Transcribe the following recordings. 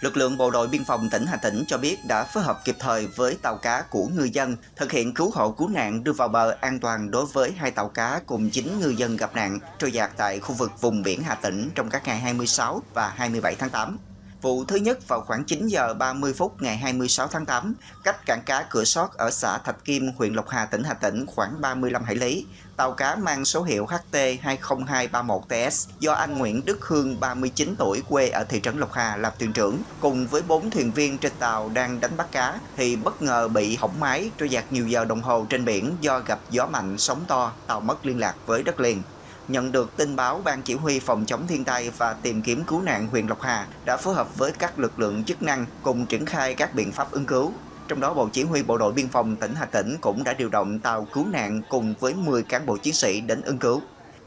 Lực lượng bộ đội biên phòng tỉnh Hà Tĩnh cho biết đã phối hợp kịp thời với tàu cá của ngư dân thực hiện cứu hộ cứu nạn đưa vào bờ an toàn đối với hai tàu cá cùng 9 ngư dân gặp nạn trôi dạt tại khu vực vùng biển Hà Tĩnh trong các ngày 26 và 27 tháng 8. Vụ thứ nhất vào khoảng 9 giờ 30 phút ngày 26 tháng 8, cách cảng cá cửa sót ở xã Thạch Kim, huyện Lộc Hà, tỉnh Hà Tĩnh khoảng 35 hải lý. Tàu cá mang số hiệu HT20231TS do anh Nguyễn Đức Hương, 39 tuổi, quê ở thị trấn Lộc Hà làm thuyền trưởng, cùng với 4 thuyền viên trên tàu đang đánh bắt cá thì bất ngờ bị hỏng máy trôi dạt nhiều giờ đồng hồ trên biển do gặp gió mạnh, sóng to, tàu mất liên lạc với đất liền. Nhận được tin báo, Ban Chỉ huy Phòng chống thiên tai và tìm kiếm cứu nạn huyện Lộc Hà đã phối hợp với các lực lượng chức năng cùng triển khai các biện pháp ứng cứu. Trong đó, Bộ Chỉ huy Bộ đội Biên phòng tỉnh Hà Tĩnh cũng đã điều động tàu cứu nạn cùng với 10 cán bộ chiến sĩ đến ứng cứu.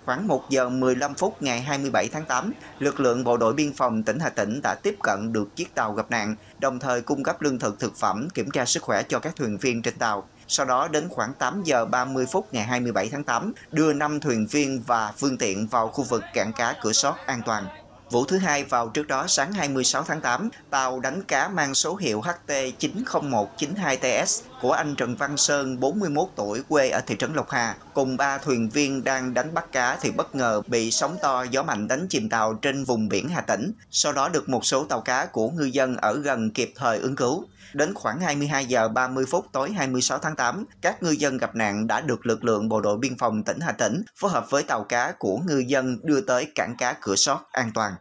Khoảng 1 giờ 15 phút ngày 27 tháng 8, lực lượng bộ đội biên phòng tỉnh Hà Tĩnh đã tiếp cận được chiếc tàu gặp nạn, đồng thời cung cấp lương thực thực phẩm, kiểm tra sức khỏe cho các thuyền viên trên tàu. Sau đó đến khoảng 8 giờ 30 phút ngày 27 tháng 8, đưa 5 thuyền viên và phương tiện vào khu vực cảng cá cửa sót an toàn. Vụ thứ hai vào trước đó sáng 26 tháng 8, tàu đánh cá mang số hiệu HT90192TS của anh Trần Văn Sơn, 41 tuổi, quê ở thị trấn Lộc Hà, cùng ba thuyền viên đang đánh bắt cá thì bất ngờ bị sóng to gió mạnh đánh chìm tàu trên vùng biển Hà Tĩnh. Sau đó được một số tàu cá của ngư dân ở gần kịp thời ứng cứu. Đến khoảng 22 giờ 30 phút tối 26 tháng 8, các ngư dân gặp nạn đã được lực lượng bộ đội biên phòng tỉnh Hà Tĩnh phối hợp với tàu cá của ngư dân đưa tới cảng cá cửa sót an toàn.